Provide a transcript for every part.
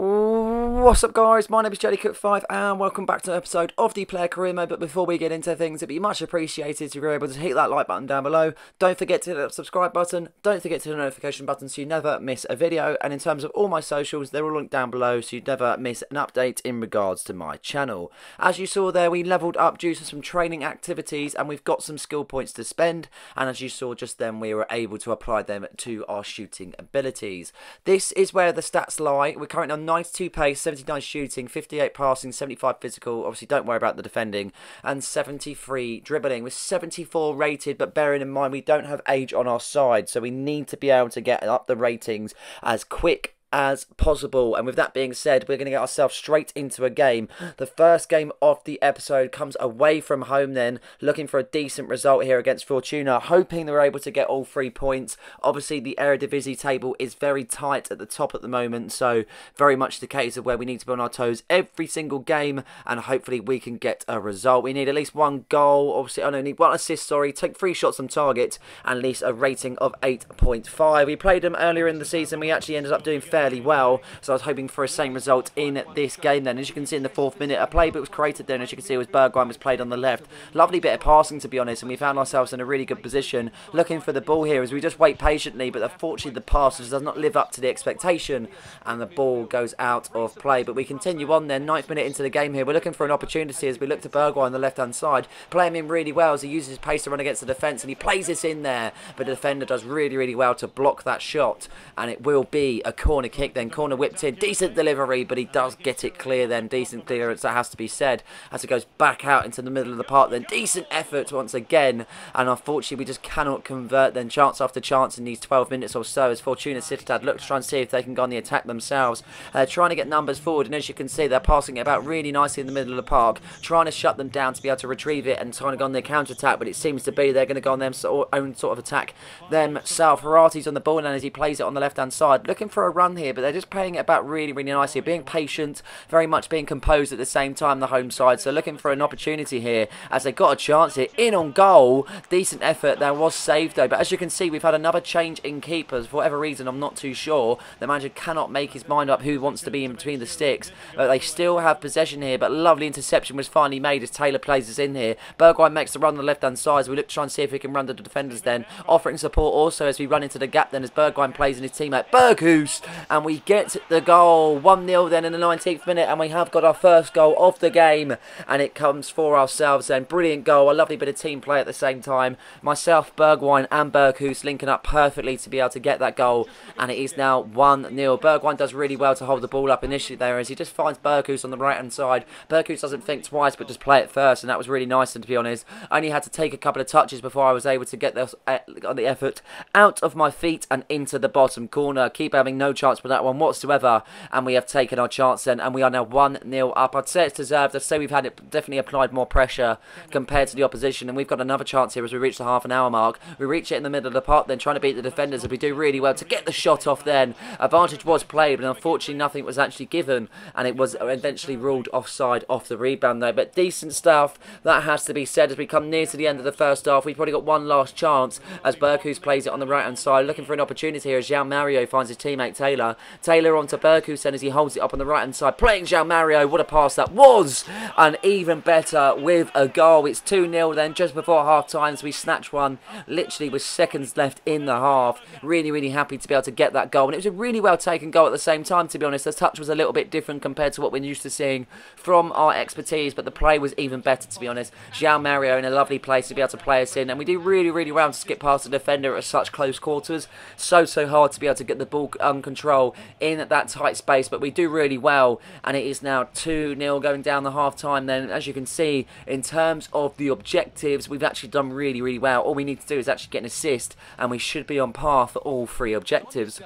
What's up guys, my name is JDCooke5 and welcome back to an episode of the Player Career Mode. But before we get into things it'd be much appreciated if you're able to hit that like button down below, don't forget to hit that subscribe button, don't forget to hit the notification button so you never miss a video. And in terms of all my socials they're all linked down below so you never miss an update in regards to my channel. As you saw there we levelled up due to some training activities and we've got some skill points to spend. And as you saw just then we were able to apply them to our shooting abilities. This is where the stats lie, we're currently on 92 pace, 79 shooting, 58 passing, 75 physical. Obviously, don't worry about the defending. And 73 dribbling. With 74 rated, but bearing in mind we don't have age on our side. So we need to be able to get up the ratings as quick as possible. And with that being said, we're going to get ourselves straight into a game. The first game of the episode comes away from home then, looking for a decent result here against Fortuna, hoping they're able to get all three points. Obviously, the Eredivisie table is very tight at the top at the moment, so very much the case of where we need to be on our toes every single game, and hopefully we can get a result. We need at least one goal, obviously, I don't need one assist, sorry, take three shots on target, and at least a rating of 8.5. We played them earlier in the season, we actually ended up doing well. So I was hoping for a same result in this game then. As you can see in the fourth minute, a play but was created then. As you can see, it was Bergwijn was played on the left. Lovely bit of passing, to be honest. And we found ourselves in a really good position looking for the ball here as we just wait patiently. But unfortunately, the pass does not live up to the expectation. And the ball goes out of play. But we continue on then. Ninth minute into the game here. We're looking for an opportunity as we look to Bergwijn on the left-hand side. Playing him really well as he uses his pace to run against the defence. And he plays this in there. But the defender does really, really well to block that shot. And it will be a corner kick then. Corner whipped in. Decent delivery, but he does get it clear then. Decent clearance, that has to be said. As it goes back out into the middle of the park then. Decent effort once again. And unfortunately, we just cannot convert then. Chance after chance in these 12 minutes or so as Fortuna Sittard look to try and see if they can go on the attack themselves. Uh, trying to get numbers forward. And as you can see, they're passing it about really nicely in the middle of the park. Trying to shut them down to be able to retrieve it and trying to go on their counter-attack. But it seems to be they're going to go on their own sort of attack themselves. Ferrati's on the ball and as he plays it on the left-hand side. Looking for a run here, but they're just playing it about really, really nicely. Being patient, very much being composed at the same time, the home side. So looking for an opportunity here as they got a chance here. In on goal. Decent effort. There was saved though. But as you can see, we've had another change in keepers. For whatever reason, I'm not too sure. The manager cannot make his mind up who wants to be in between the sticks. But they still have possession here. But lovely interception was finally made as Taylor plays us in here. Bergwijn makes the run on the left-hand side. So we look to try and see if we can run to the defenders then. Offering support also as we run into the gap then as Bergwijn plays in his teammate Berghuis. And we get the goal. 1-0 then in the 19th minute. And we have got our first goal of the game. And it comes for ourselves then. Brilliant goal. A lovely bit of team play at the same time. Myself, Bergwijn and Berghuis linking up perfectly to be able to get that goal. And it is now 1-0. Bergwijn does really well to hold the ball up initially there as he just finds Berghuis on the right-hand side. Berghuis doesn't think twice but just play it first. And that was really nice and to be honest. I only had to take a couple of touches before I was able to get this, uh, the effort out of my feet and into the bottom corner. Keep having no chance for that one whatsoever. And we have taken our chance then. And we are now 1-0 up. I'd say it's deserved. I'd say we've had it definitely applied more pressure compared to the opposition. And we've got another chance here as we reach the half an hour mark. We reach it in the middle of the park then trying to beat the defenders. And we do really well to get the shot off then. Advantage was played. But unfortunately nothing was actually given. And it was eventually ruled offside off the rebound though. But decent stuff. That has to be said as we come near to the end of the first half. We've probably got one last chance as Berghuis plays it on the right hand side. Looking for an opportunity here as João Mario finds his teammate Taylor. Taylor onto Berghuis then as he holds it up on the right hand side. Playing João Mario. What a pass that was. And even better with a goal. It's 2-0 then just before half time as we snatch one literally with seconds left in the half. Really, really happy to be able to get that goal. And it was a really well taken goal at the same time to be honest. The touch was a little bit different compared to what we're used to seeing from our expertise. But the play was even better to be honest. João Mario in a lovely place to be able to play us in. And we do really, really well to skip past the defender at such close quarters. So, so hard to be able to get the ball under control in that tight space. But we do really well. And it is now 2-0 going down the half time then. As you can see, in terms of the objectives, we've actually done really, really well. All we need to do is actually get an assist. And we should be on par for all three objectives.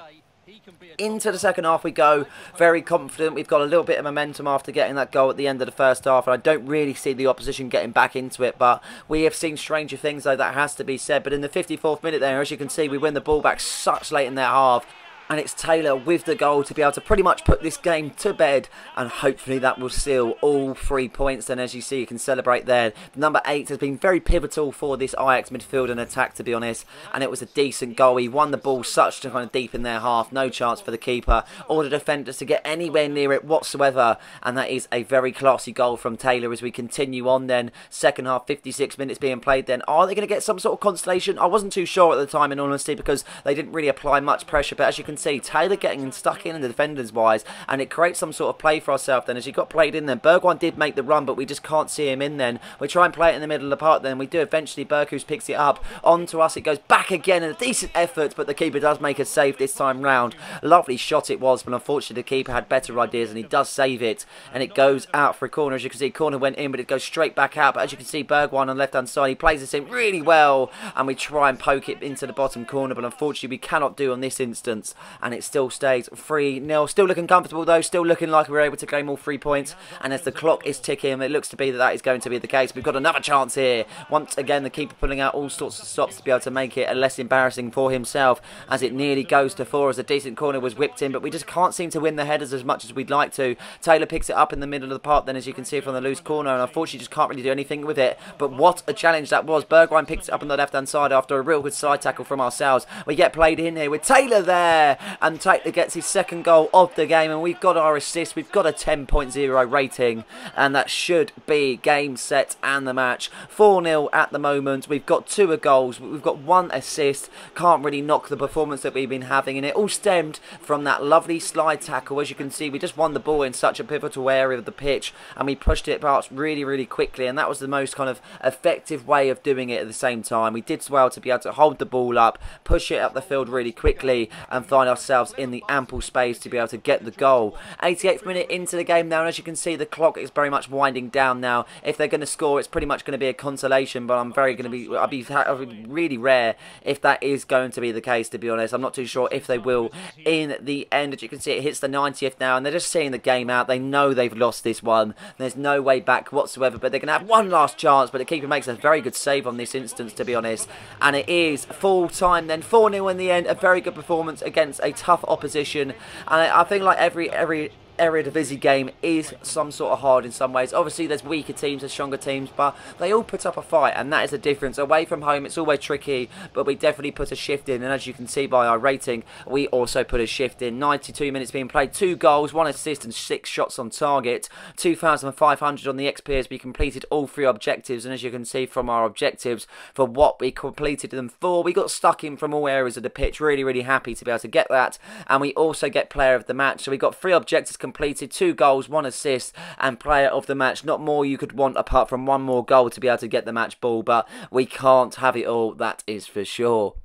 Into the second half we go, very confident. We've got a little bit of momentum after getting that goal at the end of the first half, and I don't really see the opposition getting back into it. But we have seen stranger things, though, that has to be said. But in the 54th minute there, as you can see, we win the ball back such late in their half. And it's Taylor with the goal to be able to pretty much put this game to bed and hopefully that will seal all three points. And as you see you can celebrate there. Number eight has been very pivotal for this Ajax midfield and attack to be honest. And it was a decent goal. He won the ball such a kind of deep in their half. No chance for the keeper or the defenders to get anywhere near it whatsoever. And that is a very classy goal from Taylor as we continue on then. Second half 56 minutes being played then. Are they going to get some sort of consolation? I wasn't too sure at the time in honesty because they didn't really apply much pressure. But as you can see Taylor getting stuck in the defenders wise, and it creates some sort of play for ourselves. Then as he got played in, then Bergwijn did make the run, but we just can't see him in. Then we try and play it in the middle of the park. Then we do eventually. Berghuis picks it up onto us. It goes back again, and a decent effort, but the keeper does make a save this time round. Lovely shot it was, but unfortunately the keeper had better ideas, and he does save it, and it goes out for a corner. As you can see, corner went in, but it goes straight back out. But as you can see, Bergwijn on the left hand side, he plays this in really well, and we try and poke it into the bottom corner, but unfortunately we cannot do on this instance, and it still stays 3 0. Still looking comfortable though, still looking like we're able to claim all three points. And as the clock is ticking, it looks to be that that is going to be the case. We've got another chance here. Once again, the keeper pulling out all sorts of stops to be able to make it a less embarrassing for himself as it nearly goes to four as a decent corner was whipped in. But we just can't seem to win the headers as much as we'd like to. Taylor picks it up in the middle of the park then as you can see from the loose corner and unfortunately just can't really do anything with it. But what a challenge that was. Bergwijn picks it up on the left hand side after a real good side tackle from ourselves. We get played in here with Taylor there and Taylor gets his second goal of the game and we've got our assist. We've got a 10.0 rating and that should be game set and the match. 4-0 at the moment. We've got two goals. We've got one assist. Can't really knock the performance that we've been having and it all stemmed from that lovely slide tackle. As you can see, we just won the ball in such a pivotal area of the pitch and we pushed it past really, really quickly and that was the most kind of effective way of doing it at the same time. We did well to be able to hold the ball up, push it up the field really quickly and find ourselves in the ample space to be able to get the goal. 88th minute into the game now, and as you can see, the clock is very much winding down now. If they're going to score, it's pretty much going to be a consolation, but I'm very going to be, I'll be, I'll be really rare if that is going to be the case, to be honest. I'm not too sure if they will in the end. As you can see, it hits the 90th now, and they're just seeing the game out. They know they've lost this one. There's no way back whatsoever, but they're going to have one last chance, but the keeper makes a very good save on this instance, to be honest. And it is full time then, 4-0 in the end. A very good performance against a tough opposition. And I, I think like every every Eredivisie game is some sort of hard in some ways. Obviously, there's weaker teams, there's stronger teams, but they all put up a fight, and that is the difference. Away from home, it's always tricky, but we definitely put a shift in, and as you can see by our rating, we also put a shift in. 92 minutes being played, two goals, one assist, and six shots on target. 2,500 on the XP as we completed all three objectives, and as you can see from our objectives, for what we completed them for, we got stuck in from all areas of the pitch. Really, really happy to be able to get that, and we also get player of the match. So we got three objectives completed, two goals, one assist, and player of the match. Not more you could want apart from one more goal to be able to get the match ball, but we can't have it all, that is for sure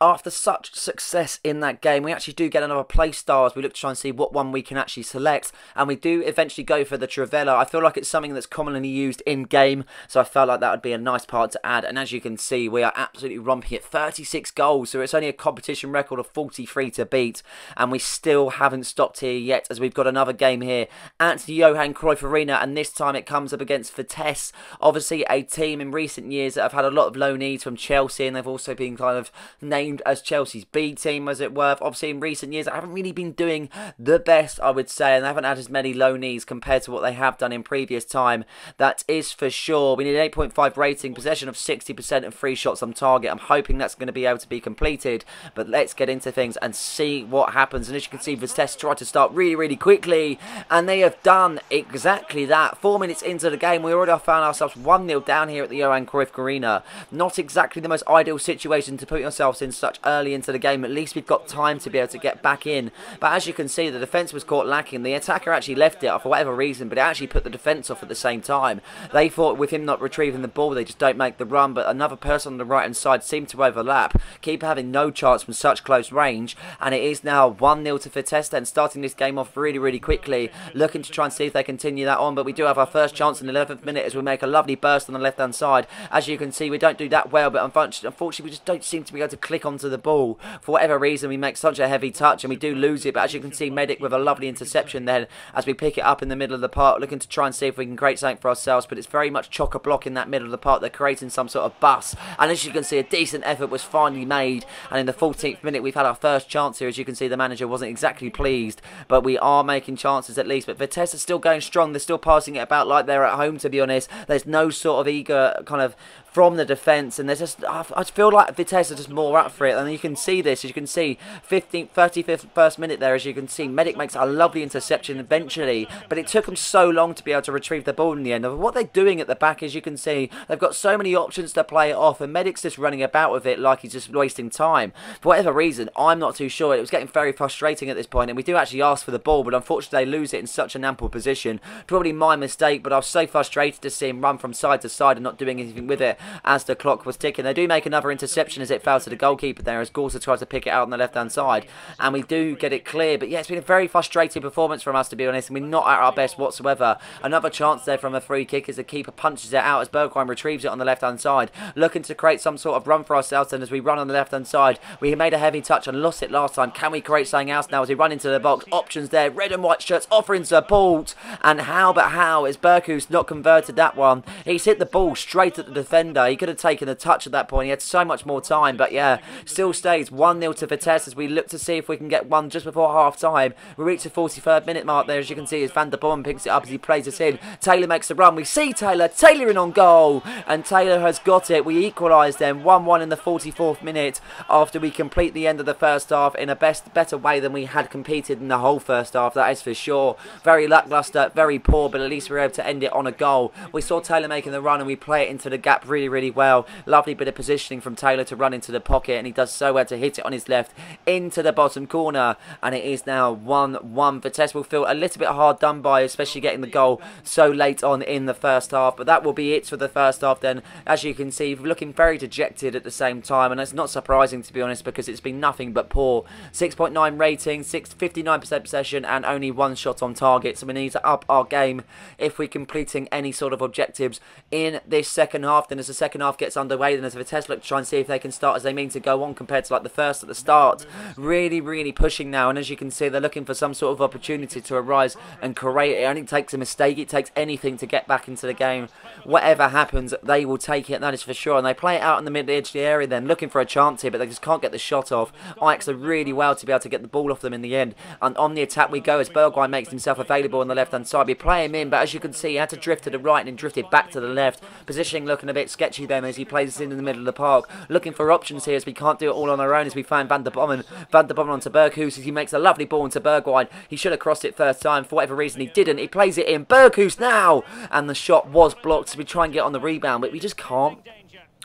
after such success in that game, we actually do get another play star as we look to try and see what one we can actually select. And we do eventually go for the Trivela. I feel like it's something that's commonly used in game, so I felt like that would be a nice part to add. And as you can see, we are absolutely romping at 36 goals, so it's only a competition record of 43 to beat. And we still haven't stopped here yet, as we've got another game here at the Johan Cruyff Arena, and this time it comes up against Vitesse. Obviously, a team in recent years that have had a lot of low needs from Chelsea, and they've also been kind of named as Chelsea's B team, as it were. Obviously, in recent years, I haven't really been doing the best, I would say, and they haven't had as many low knees compared to what they have done in previous time. That is for sure. We need an 8.5 rating, possession of 60% and three shots on target. I'm hoping that's going to be able to be completed, but let's get into things and see what happens. And as you can see, Vitesse tried to start really, really quickly, and they have done exactly that. Four minutes into the game, we already found ourselves 1-0 down here at the Johan Cruyff Arena. Not exactly the most ideal situation to put yourselves in such early into the game. At least we've got time to be able to get back in. But as you can see, the defence was caught lacking. The attacker actually left it for whatever reason, but it actually put the defence off at the same time. They thought with him not retrieving the ball, they just don't make the run. But another person on the right hand side seemed to overlap. Keep having no chance from such close range. And it is now 1 0 to Vitesse, and starting this game off really, really quickly. Looking to try and see if they continue that on. But we do have our first chance in the 11th minute as we make a lovely burst on the left hand side. As you can see, we don't do that well, but unfortunately, we just don't seem to be able to click on onto the ball. For whatever reason, we make such a heavy touch and we do lose it. But as you can see, Medic with a lovely interception then as we pick it up in the middle of the park, looking to try and see if we can create something for ourselves. But it's very much chock a block in that middle of the park. They're creating some sort of bus. And as you can see, a decent effort was finally made. And in the 14th minute, we've had our first chance here. As you can see, the manager wasn't exactly pleased. But we are making chances at least. But Vitesse is still going strong. They're still passing it about like they're at home, to be honest. There's no sort of eager kind of from the defence, and there's just I feel like Vitesse are just more up for it, and you can see this. As you can see, 15th, 35th first minute there. As you can see, Medic makes a lovely interception eventually, but it took them so long to be able to retrieve the ball in the end. Of what they're doing at the back, as you can see, they've got so many options to play it off, and Medic's just running about with it like he's just wasting time. For whatever reason, I'm not too sure. It was getting very frustrating at this point, and we do actually ask for the ball, but unfortunately they lose it in such an ample position. Probably my mistake, but I was so frustrated to see him run from side to side and not doing anything with it as the clock was ticking. They do make another interception as it fell to the goalkeeper there as Gorsa tries to pick it out on the left-hand side. And we do get it clear. But yeah, it's been a very frustrating performance from us, to be honest. And we're not at our best whatsoever. Another chance there from a free kick as the keeper punches it out as Bergwijn retrieves it on the left-hand side. Looking to create some sort of run for ourselves. And as we run on the left-hand side, we made a heavy touch and lost it last time. Can we create something else now as we run into the box? Options there. Red and white shirts offering support. And how but how is Berghuis not converted that one? He's hit the ball straight at the defender. He could have taken a touch at that point. He had so much more time. But yeah, still stays 1-0 to Vitesse as we look to see if we can get one just before half-time. We reach the 43rd minute mark there, as you can see, as Van der Boom picks it up as he plays it in. Taylor makes the run. We see Taylor. Taylor in on goal. And Taylor has got it. We equalise then 1-1 in the 44th minute after we complete the end of the first half in a best better way than we had competed in the whole first half. That is for sure. Very lacklustre, very poor, but at least we were able to end it on a goal. We saw Taylor making the run and we play it into the gap really, really well. Lovely bit of positioning from Taylor to run into the pocket, and he does so well to hit it on his left into the bottom corner. And it is now 1-1. Vitesse will feel a little bit hard done by, especially getting the goal so late on in the first half. But that will be it for the first half then. As you can see, looking very dejected at the same time, and it's not surprising to be honest because it's been nothing but poor. 6.9 rating, 6, 59% possession, and only one shot on target. So we need to up our game if we're completing any sort of objectives in this second half. Then as the second half gets underway, then as Vitesse look to try and see if they can start as they mean to go on compared to like the first at the start. Mm, really, really pushing now. And as you can see, they're looking for some sort of opportunity to arise and create it. It only takes a mistake. It takes anything to get back into the game. Whatever happens, they will take it. That is for sure. And they play it out in the mid edge of the area then, looking for a chance here, but they just can't get the shot off. Ajax are really well to be able to get the ball off them in the end. And on the attack we go as Bergwijn makes himself available on the left-hand side. We play him in, but as you can see, he had to drift to the right and then drifted back to the left. Positioning looking a bit sketchy then as he plays in the middle of the park. Looking for options here as we can't do it all on our own as we find Van den Boomen. Van den Boomen onto Berghuis as he makes a lovely ball into Bergwijn. He should have crossed it first time. For whatever reason, he didn't. He plays it in. Berghuis now! And the shot was blocked as we try and get on the rebound, but we just can't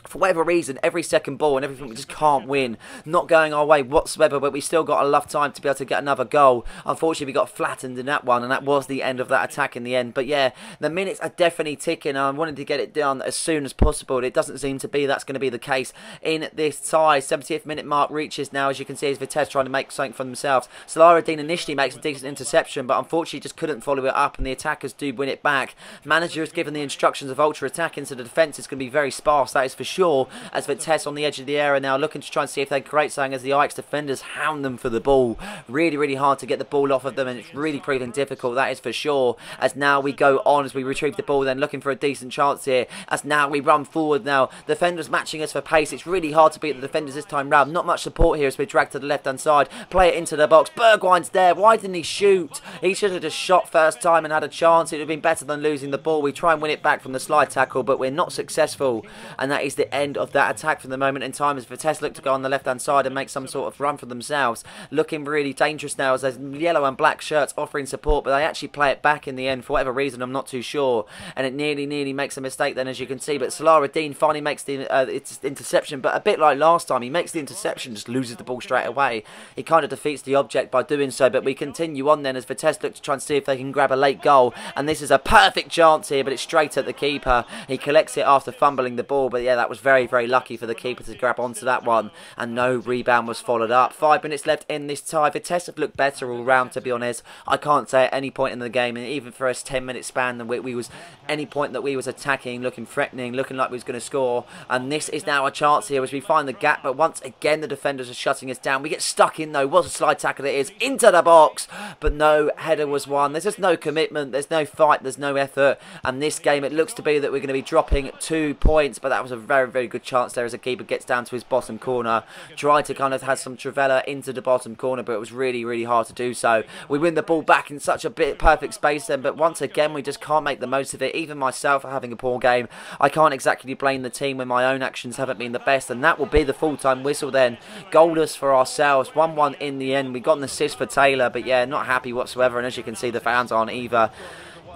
for whatever reason, every second ball and everything, we just can't win. Not going our way whatsoever, but we still got enough time to be able to get another goal. Unfortunately, we got flattened in that one, and that was the end of that attack in the end. But yeah, the minutes are definitely ticking. I wanted to get it done as soon as possible. It doesn't seem to be that's going to be the case in this tie. 70th minute mark reaches now, as you can see, as Vitesse trying to make something for themselves. Salaruddin initially makes a decent interception, but unfortunately just couldn't follow it up, and the attackers do win it back. Manager has given the instructions of ultra attack into the defence. It's going to be very sparse, that is for sure sure as Vitesse on the edge of the area now looking to try and see if they can create something as the Ajax defenders hound them for the ball. Really, really hard to get the ball off of them and it's really proving difficult, that is for sure. As now we go on as we retrieve the ball then looking for a decent chance here. As now we run forward now. Defenders matching us for pace. It's really hard to beat the defenders this time round. Not much support here as we drag to the left hand side. Play it into the box. Bergwijn's there. Why didn't he shoot? He should have just shot first time and had a chance. It would have been better than losing the ball. We try and win it back from the slide tackle but we're not successful. And that is the end of that attack from the moment in time as Vitesse look to go on the left hand side and make some sort of run for themselves. Looking really dangerous now as there's yellow and black shirts offering support, but they actually play it back in the end for whatever reason, I'm not too sure. And it nearly, nearly makes a mistake then, as you can see. But Solara Dean finally makes the uh, interception, but a bit like last time, he makes the interception, just loses the ball straight away. He kind of defeats the object by doing so, but we continue on then as Vitesse look to try and see if they can grab a late goal. And this is a perfect chance here, but it's straight at the keeper. He collects it after fumbling the ball, but yeah, that that was very, very lucky for the keeper to grab onto that one, and no rebound was followed up. Five minutes left in this tie. Vitesse have looked better all round, to be honest. I can't say at any point in the game, and even for us 10 minute span, that we, we was any point that we was attacking, looking threatening, looking like we was going to score. And this is now a chance here as we find the gap, but once again the defenders are shutting us down. We get stuck in though. What a slide tackle it is into the box, but no header was won. There's just no commitment. There's no fight. There's no effort. And this game, it looks to be that we're going to be dropping two points, but that was a very, very very good chance there as a keeper gets down to his bottom corner. Tried to kind of have some Trivela into the bottom corner, but it was really, really hard to do so. We win the ball back in such a bit perfect space then, but once again, we just can't make the most of it. Even myself having a poor game, I can't exactly blame the team when my own actions haven't been the best, and that will be the full-time whistle then. Goalless for ourselves, 1-1 in the end. We got an assist for Taylor, but yeah, not happy whatsoever, and as you can see, the fans aren't either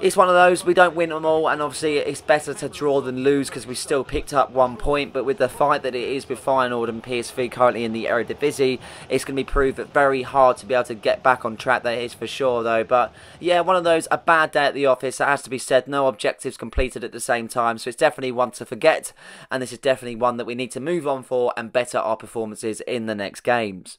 it's one of those we don't win them all and obviously it's better to draw than lose because we still picked up one point. But with the fight that it is with Feyenoord and PSV currently in the Eredivisie it's going to be proved very hard to be able to get back on track that is for sure though. But yeah one of those a bad day at the office that has to be said. No objectives completed at the same time. So it's definitely one to forget and this is definitely one that we need to move on for and better our performances in the next games.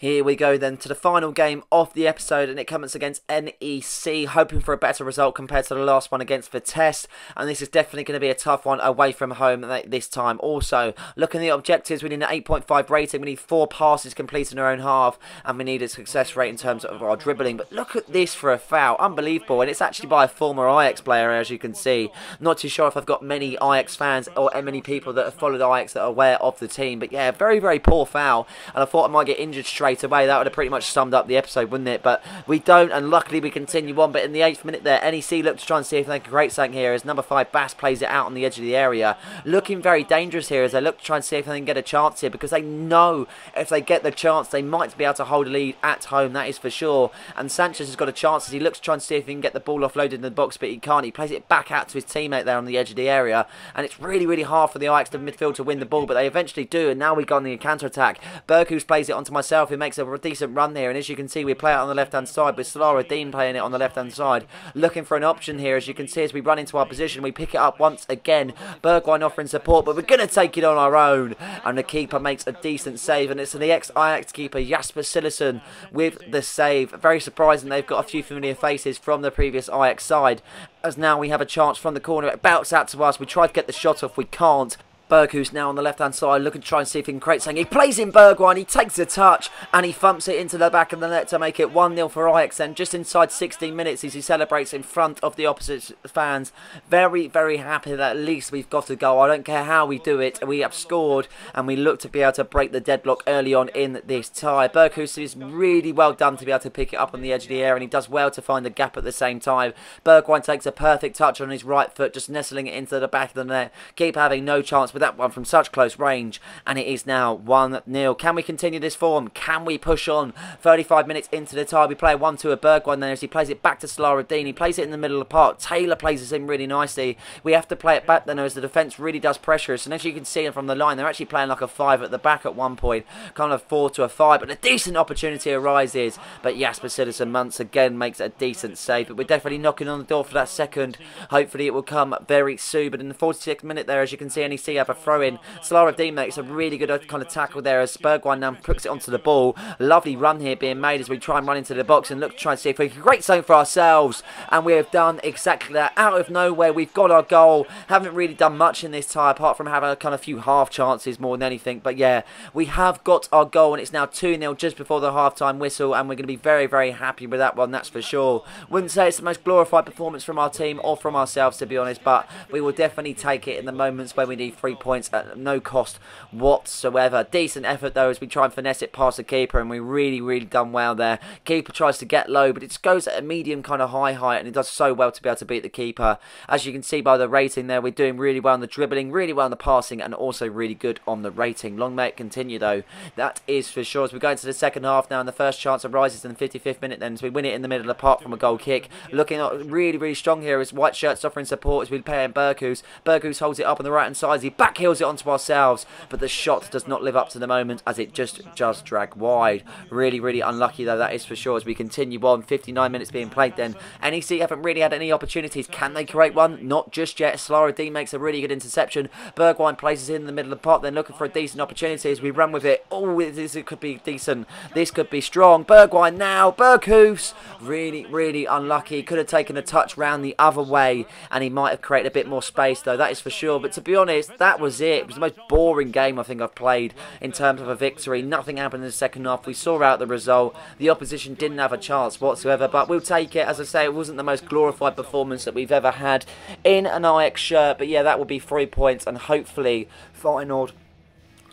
Here we go then to the final game of the episode, and it comes against NEC, hoping for a better result compared to the last one against Vitesse. And this is definitely going to be a tough one away from home this time. Also, looking at the objectives, we need an 8.5 rating, we need four passes completed in our own half, and we need a success rate in terms of our dribbling. But look at this for a foul, unbelievable. And it's actually by a former Ajax player, as you can see. Not too sure if I've got many Ajax fans or many people that have followed Ajax that are aware of the team. But yeah, very, very poor foul. And I thought I might get injured straight straight away. That would have pretty much summed up the episode, wouldn't it? But we don't, and luckily we continue on. But in the eighth minute there, NEC look to try and see if they can create something here as number five Bass plays it out on the edge of the area. Looking very dangerous here as they look to try and see if they can get a chance here because they know if they get the chance, they might be able to hold a lead at home, that is for sure. And Sanchez has got a chance as he looks to try and see if he can get the ball offloaded in the box, but he can't. He plays it back out to his teammate there on the edge of the area. And it's really, really hard for the Ajax midfield to win the ball, but they eventually do. And now we go on the counter attack. Berghuis plays it onto myself, who makes a decent run there. And as you can see, we play it on the left-hand side with Solara Dean playing it on the left-hand side. Looking for an option here. As you can see, as we run into our position, we pick it up once again. Bergwijn offering support, but we're going to take it on our own. And the keeper makes a decent save. And it's the ex-Ajax keeper, Jasper Cillessen, with the save. Very surprising. They've got a few familiar faces from the previous Ajax side. As now we have a chance from the corner. It bouts out to us. We try to get the shot off. We can't. Berg, who's now on the left-hand side, looking to try and see if he can create something. He plays in Bergwijn, he takes a touch, and he thumps it into the back of the net to make it 1-0 for Ajax. And just inside 16 minutes as he celebrates in front of the opposite fans. Very, very happy that at least we've got a goal. I don't care how we do it. We have scored, and we look to be able to break the deadlock early on in this tie. Berghuis is really well done to be able to pick it up on the edge of the air, and he does well to find the gap at the same time. Bergwijn takes a perfect touch on his right foot, just nestling it into the back of the net. Keep having no chance with that one from such close range, and it is now 1-0. Can we continue this form? Can we push on? 35 minutes into the tie, we play 1-2 a Bergwijn there as he plays it back to Slaradine. He plays it in the middle of the park. Taylor plays this in really nicely. We have to play it back then as the defence really does pressure us, and as you can see from the line, they're actually playing like a 5 at the back at one point, kind of 4 to a 5, but a decent opportunity arises, but Jasper Cillessen once again makes a decent save, but we're definitely knocking on the door for that second. Hopefully it will come very soon, but in the 46th minute there, as you can see, NEC have a throw in in. Salara D makes a really good kind of tackle there as Bergwijn now puts it onto the ball. Lovely run here being made as we try and run into the box and look to try and see if we can create something for ourselves. And we have done exactly that. Out of nowhere, we've got our goal. Haven't really done much in this tie apart from having a kind of few half chances more than anything. But yeah, we have got our goal and it's now 2-0 just before the half-time whistle and we're going to be very, very happy with that one, that's for sure. Wouldn't say it's the most glorified performance from our team or from ourselves, to be honest, but we will definitely take it in the moments where we need three points at no cost whatsoever. Decent effort though as we try and finesse it past the keeper and we really, really done well there. Keeper tries to get low but it goes at a medium kind of high height and it does so well to be able to beat the keeper. As you can see by the rating there, we're doing really well on the dribbling, really well on the passing and also really good on the rating. Long may it continue though. That is for sure. As we go into the second half now and the first chance arises in the 55th minute then as we win it in the middle park from a goal kick. Looking really, really strong here as White Shirts offering support as we play in Berghuis. Berghuis holds it up on the right hand side as he back backheels it onto ourselves, but the shot does not live up to the moment as it just just drag wide. Really, really unlucky though, that is for sure. As we continue on, 59 minutes being played then. NEC haven't really had any opportunities. Can they create one? Not just yet. Slara D makes a really good interception. Bergwijn places it in the middle of the pot, then looking for a decent opportunity as we run with it. Oh, this could be decent. This could be strong. Bergwijn now. Berghuis. Really, really unlucky. Could have taken a touch round the other way and he might have created a bit more space though, that is for sure. But to be honest, that was it. It was the most boring game I think I've played in terms of a victory. Nothing happened in the second half. We saw out the result. The opposition didn't have a chance whatsoever, but we'll take it. As I say, it wasn't the most glorified performance that we've ever had in an Ajax shirt. But yeah, that will be three points and hopefully Feyenoord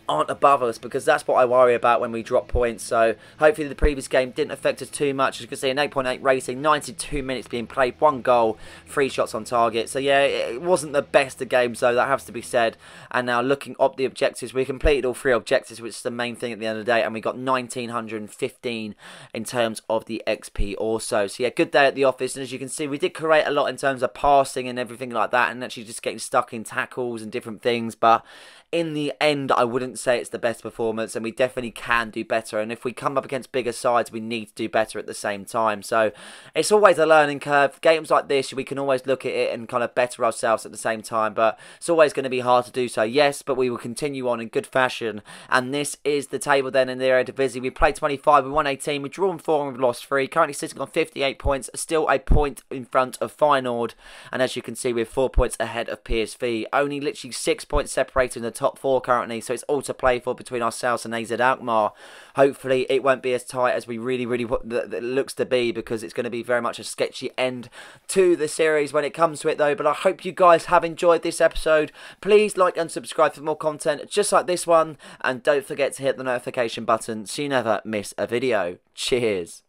aren't above us because that's what I worry about when we drop points. So hopefully the previous game didn't affect us too much. As you can see, an 8.8 rating, 92 minutes being played, one goal, three shots on target. So yeah, it wasn't the best of games though, that has to be said. And now looking up the objectives, we completed all three objectives, which is the main thing at the end of the day, and we got 1915 in terms of the XP also. So yeah, good day at the office. And as you can see, we did create a lot in terms of passing and everything like that, and actually just getting stuck in tackles and different things. But in the end, I wouldn't say it's the best performance, and we definitely can do better. And if we come up against bigger sides, we need to do better at the same time. So it's always a learning curve. Games like this, we can always look at it and kind of better ourselves at the same time, but it's always going to be hard to do so. Yes, but we will continue on in good fashion. And this is the table then in the Eredivisie. We played 25, we won 18, we've drawn 4 and we've lost 3. Currently sitting on 58 points, still a point in front of Feyenoord. And as you can see, we're 4 points ahead of PSV. Only literally 6 points separating the top four currently, so it's all to play for between ourselves and AZ Alkmaar. Hopefully, it won't be as tight as we really, really it looks to be because it's going to be very much a sketchy end to the series when it comes to it, though. But I hope you guys have enjoyed this episode. Please like and subscribe for more content just like this one, and don't forget to hit the notification button so you never miss a video. Cheers.